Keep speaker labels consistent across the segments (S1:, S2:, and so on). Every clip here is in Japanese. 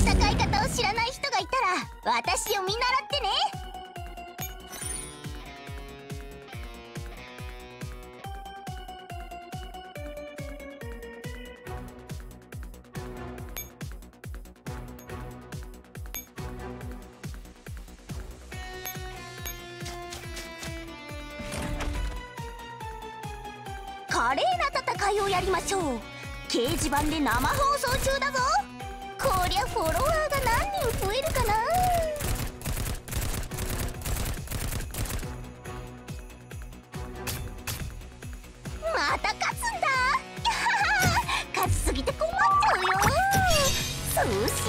S1: 戦い方を知らない人がいたら私を見習ってね。華麗な戦いをやりましょう。掲示板で生放送中だぞ。こりゃフォロワーが何人増えるかな。また勝つんだ。勝ちすぎて困っちゃうよ。通信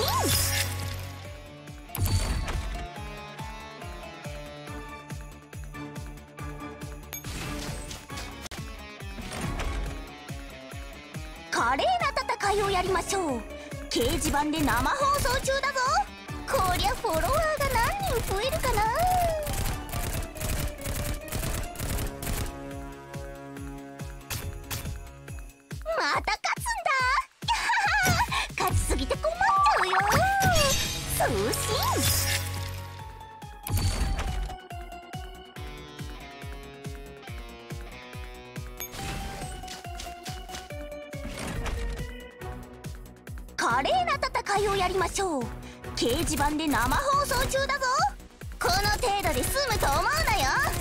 S1: 華麗な戦いをやりましょう。掲示板で生放送中だぞ。こりゃフォロワーが何人増えるかな。華麗な戦いをやりましょう。掲示板で生放送中だぞ。この程度で済むと思うなよ。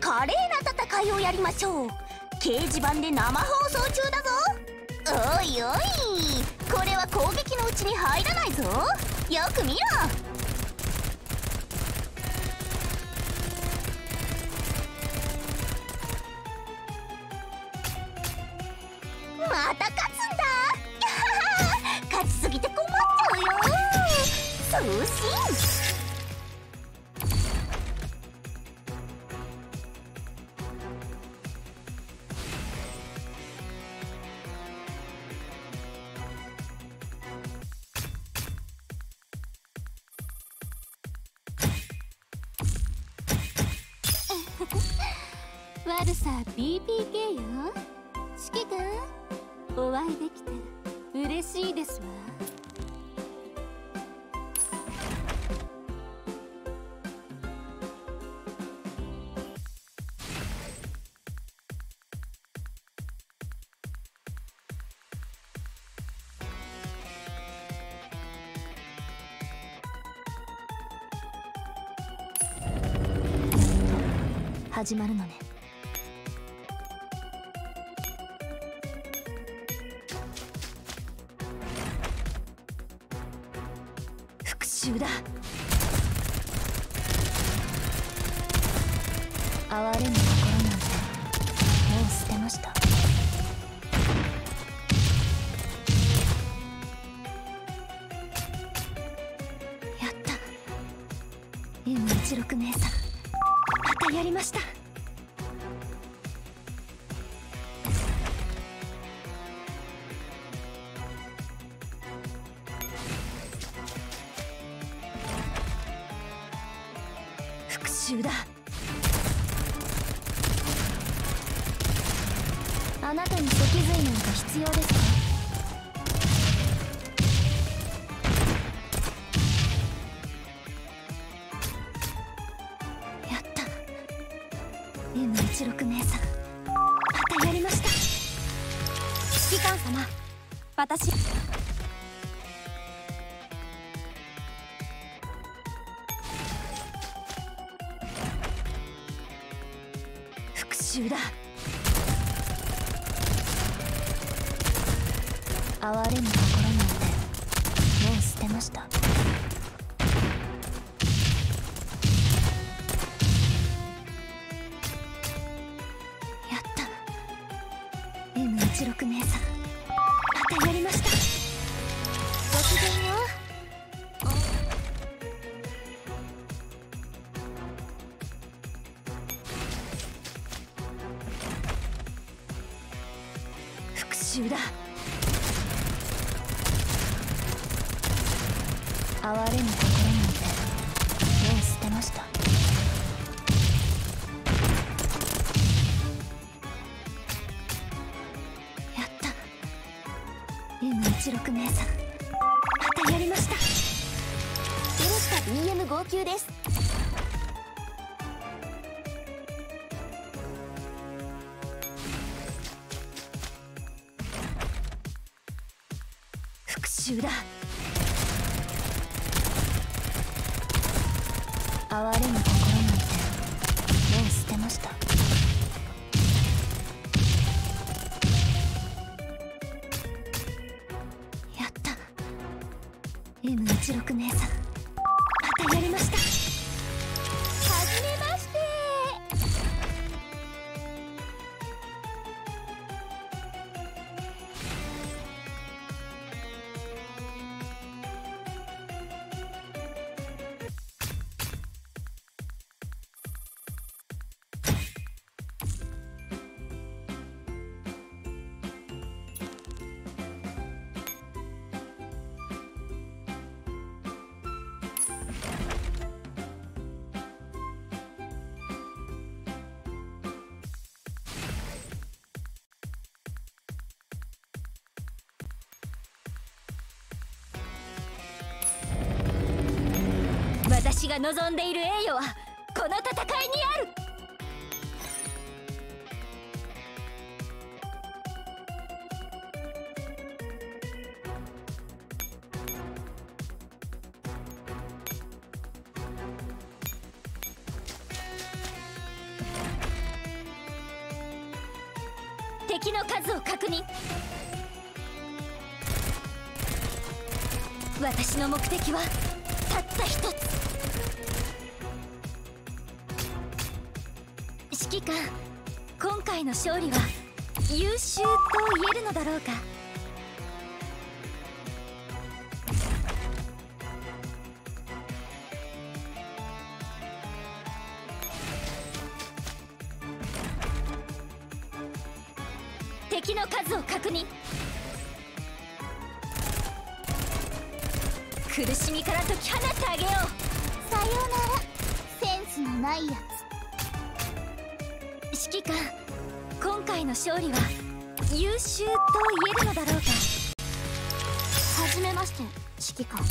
S1: 華麗な戦いをやりましょう。掲示板で生放送中だぞおいおい。これは攻撃のうちに入らないぞ。よく見ろ。
S2: 悪さ BPK よ。四季君お会いできて嬉しいですわ。
S1: 始まるのね。M16 名さんまたやりました。哀れむ心なんてもう捨てました。やった。M16 名さん
S2: 復讐だ
S1: 哀れむ心なんてもう捨てました。やった。M16 姉さん。
S2: 私が望んでいる栄誉はこの戦いにある。敵の数を確認。苦しみから解き放ってあげよう
S1: さようなら。センスのないやつ
S2: 指揮官今回の勝利は優秀と言えるのだろうか。
S1: つはじめまして指揮官。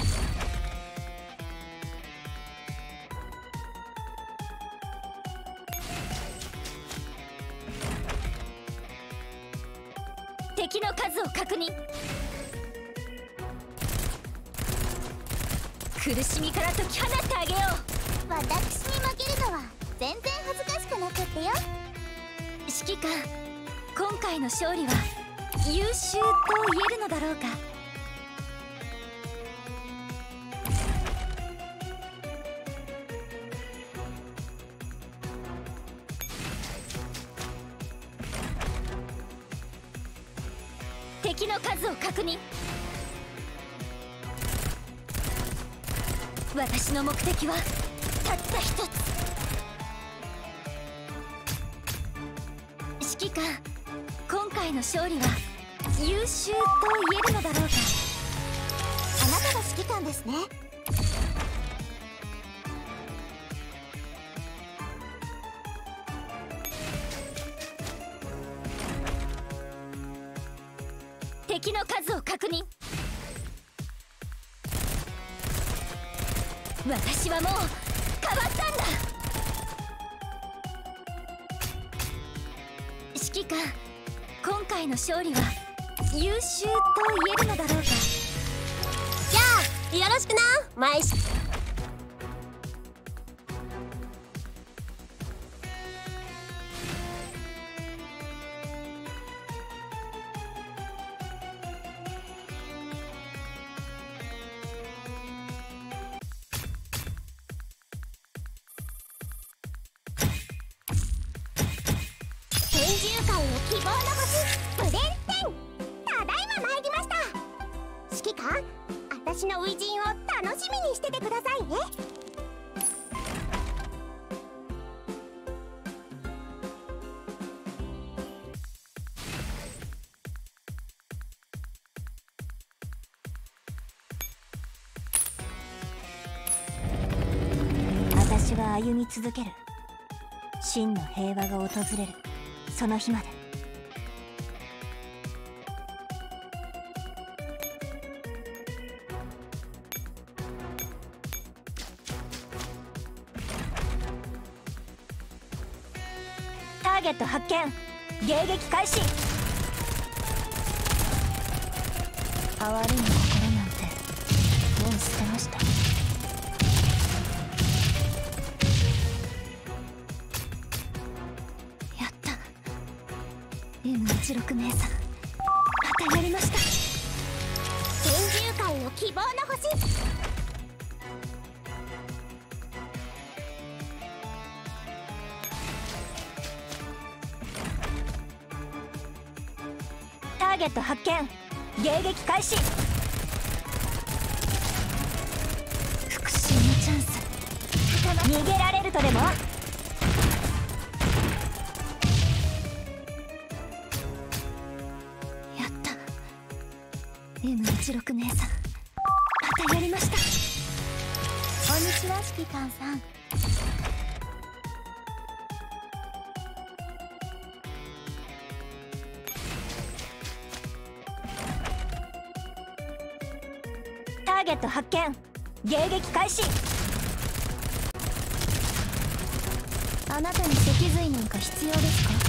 S2: から解き放ってあげよう。
S1: 私に負けるのは全然恥ずかしくなかったよ。
S2: 指揮官今回の勝利は優秀と言えるのだろうか。敵の数を確認。私の目的はたった一つ。指揮官今回の勝利は優秀と言えるのだろうか。
S1: あなたが指揮官ですね。
S2: 優秀と言えるのだろうか。
S1: じゃあよろしくな。毎週。
S2: 続ける。真の平和が訪れる。その日まで。ターゲット発見。迎撃開始。哀れむ M16 姉さんまたやりました。先獣界の希望の星。ターゲット発見。迎撃開始。復讐のチャンス。逃げられるとでも？M16 姉さん。またやりました。こんにちは指揮官さん。ターゲット発見。迎撃開始。あなたに脊髄なんか必要ですか？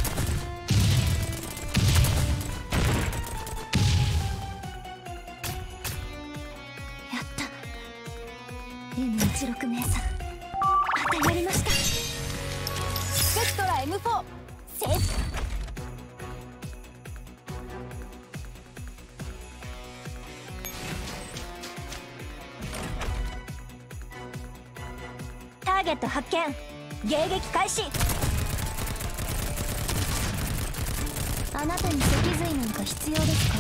S2: ーゲット発見。迎撃開始。あなたに脊髄なんか必要ですか？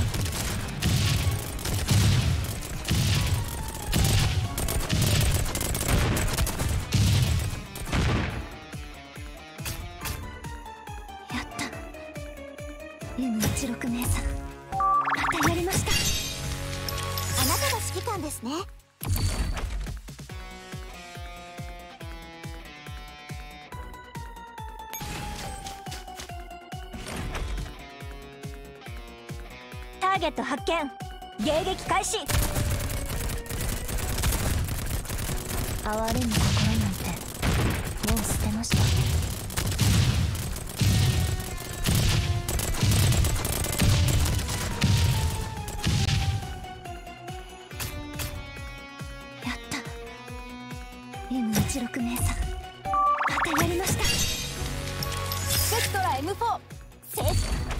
S2: やった。M16 姉さんまたやりました。あなたが指揮官ですね。見迎撃開始。哀れむ心なんてもう捨てました。やった。M16 姉さん。またやりました。スペクトラ M4 セ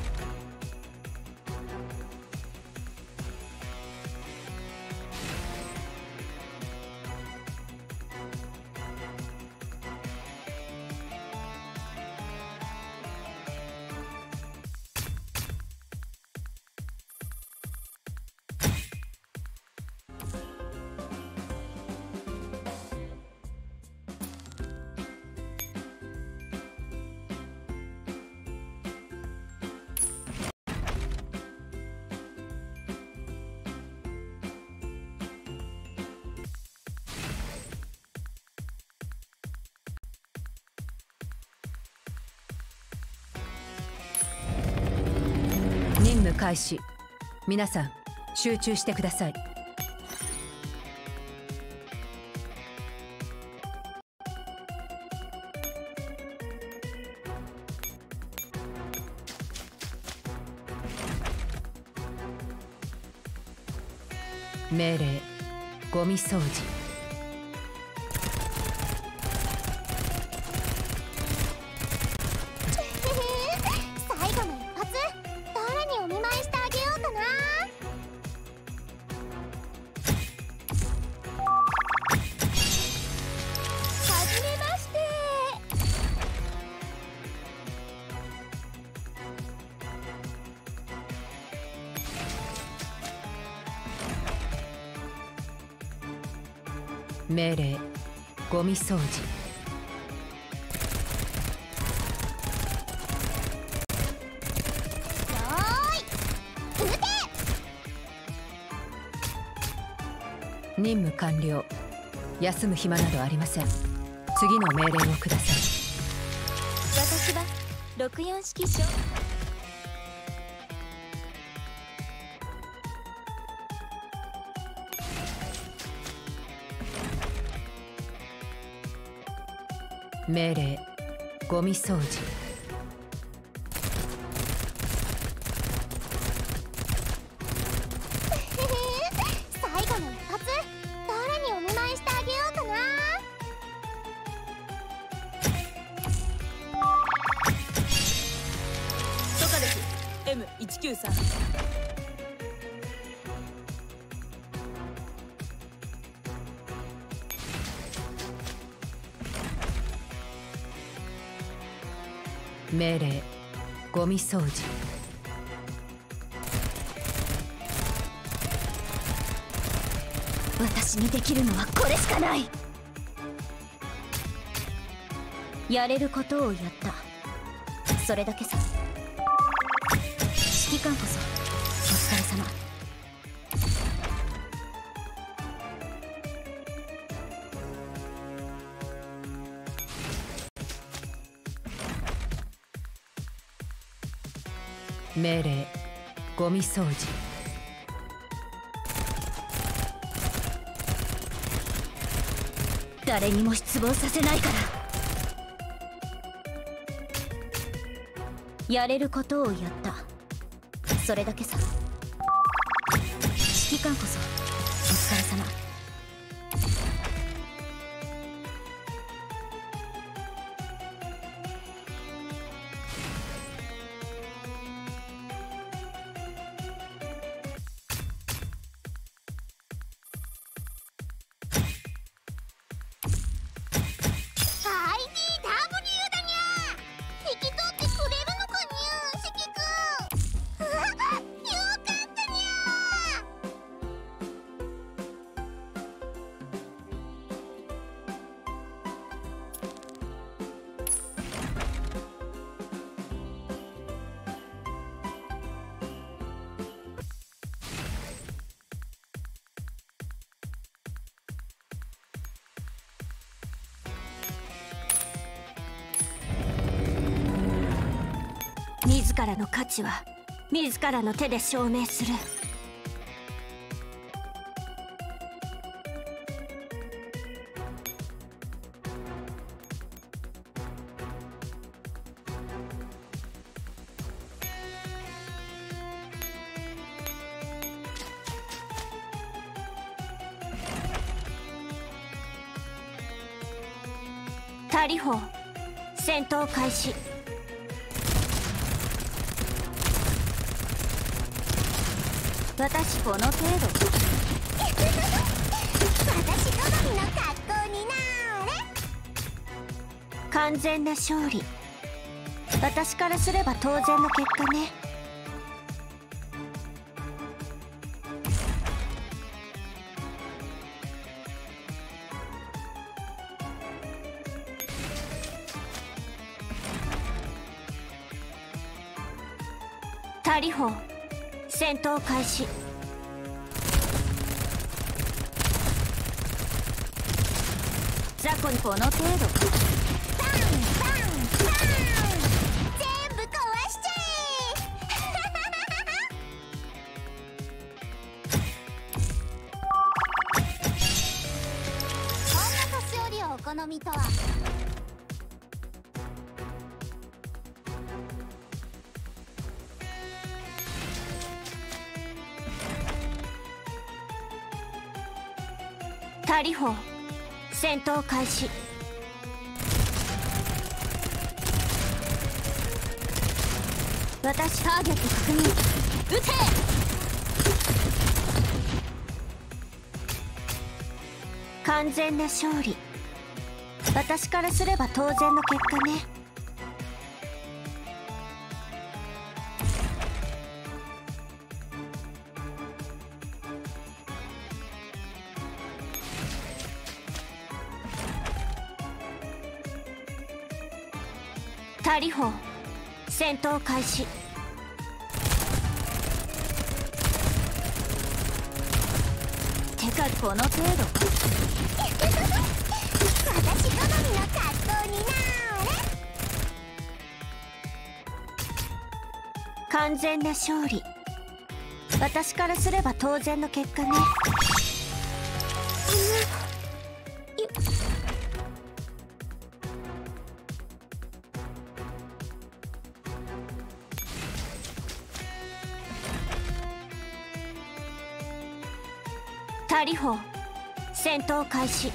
S1: 開始。皆さん集中してください。命令。ゴミ掃除。
S3: 掃除。任務完了。休む暇などありません。次の命令をください。
S2: 私は64式小
S3: 命令。ゴミ掃除。命令。ゴミ掃除。
S1: 私にできるのはこれしかない。やれることをやった。それだけさ。指揮官こそ。
S3: 命令。ゴミ掃除。
S1: 誰にも失望させないから。やれることをやった。それだけさ。指揮官こそお疲れ様「自らの価値は自らの手で証明する。タリホ戦闘開始。私この程度。私好みの格好になれ完全な勝利。私からすれば当然の結果ね。戦闘開始。雑魚にこの程度。バンバンバン全部壊しちゃえ。こんな年寄りをお好みとは。戦闘開始。私ターゲット確認。撃て！完全な勝利。私からすれば当然の結果ね。
S2: タリホ戦闘開始。てかこの程度。私好みの格好になれ。完全な勝利。私からすれば当然の結果ね戦闘開始。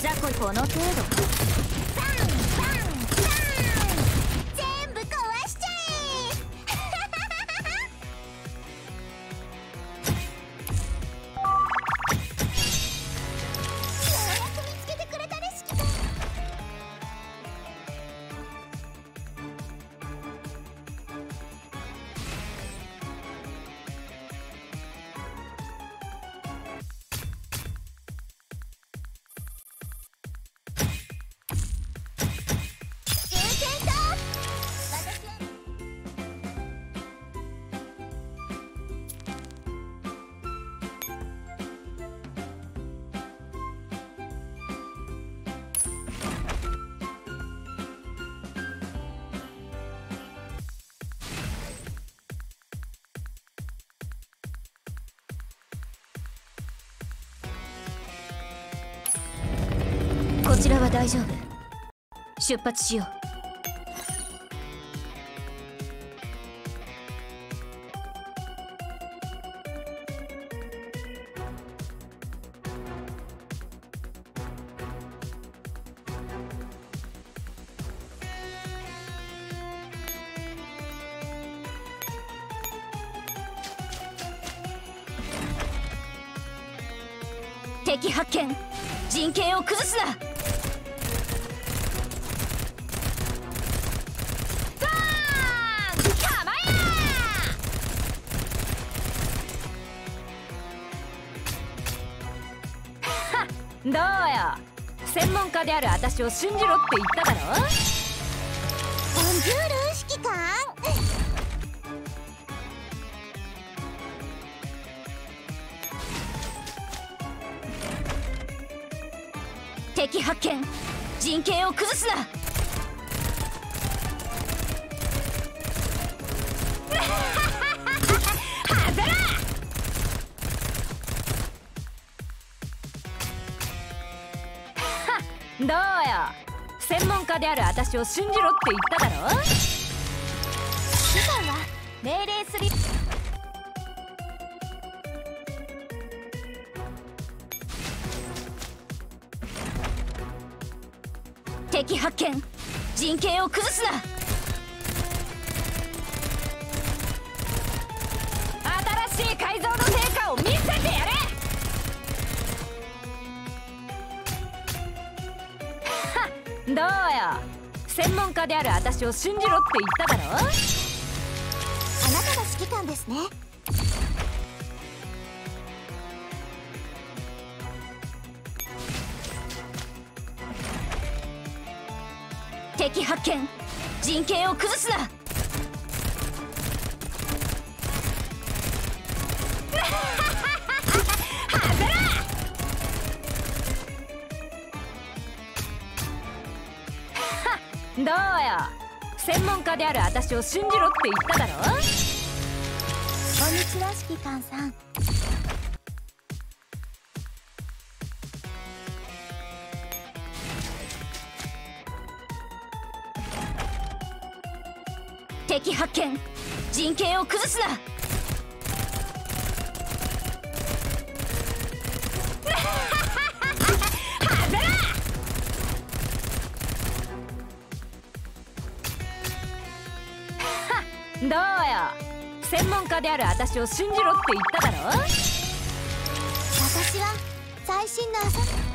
S2: 雑魚この程度。ちらは大丈夫。出発しよう。私を信じろって言っただろ？ボンジュール指揮官敵発見。陣形を崩すな。家である私を信じろって言っただろ指揮官は命令すり敵発見。人形を崩すな。私を信じろって言っただろ？あなたが指揮官ですね。敵発見。陣形を崩すなうよ。専門家である私を信じろって言っただろ。こんにちは指揮官さん。敵発見。陣形を崩すなどうよ。専門家である私を信じろって言っただろ。私は最新の朝。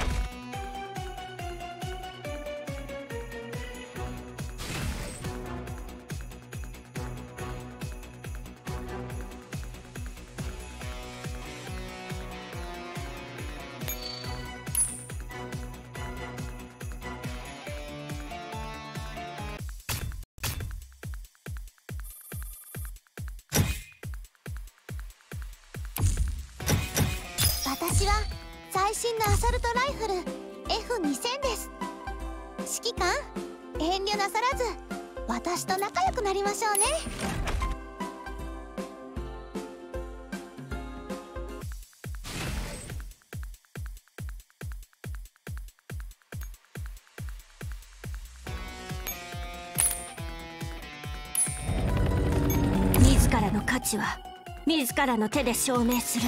S4: 価値は自らの手で証明する。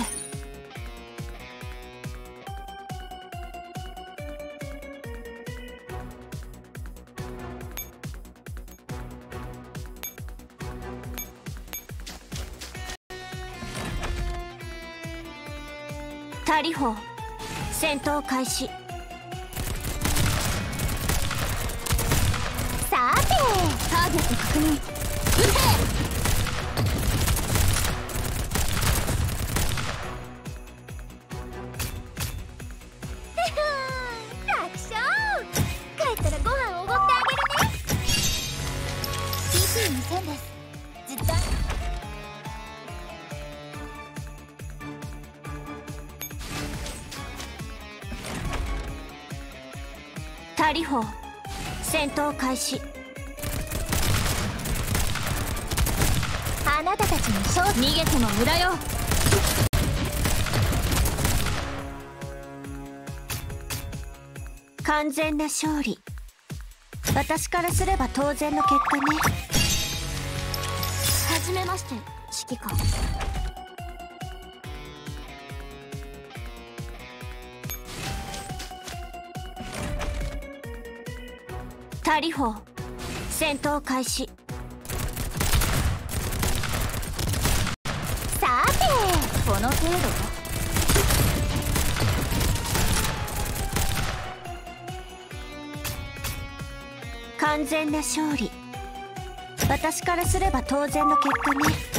S4: タリホ戦闘開始。
S1: さて
S4: ターゲット確認。撃て！タリホ戦闘開始。
S1: あなたたちに勝
S4: 逃げても無駄よ。完全な勝利。私からすれば当然の結果ね。はじめまして指揮官。リホ。戦闘開始。
S1: さてこの程度
S4: 完全な勝利。私からすれば当然の結果ね。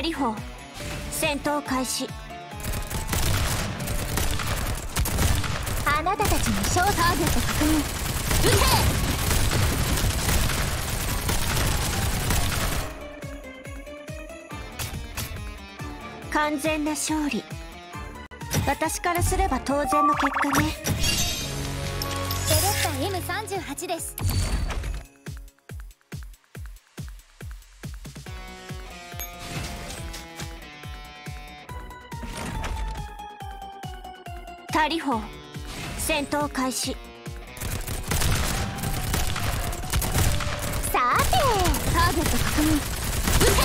S4: リホ戦闘開始。
S1: あなたたちに勝
S4: ターゲット確認。撃て。完全な勝利。私からすれば当然の結果ね。
S1: ベレッタ M38 です。
S4: タリホ戦闘開始。
S1: さて
S4: ターゲット確認。撃て。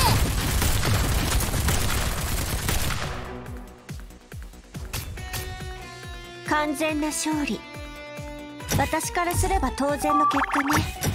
S4: 完全な勝利。私からすれば当然の結果ね。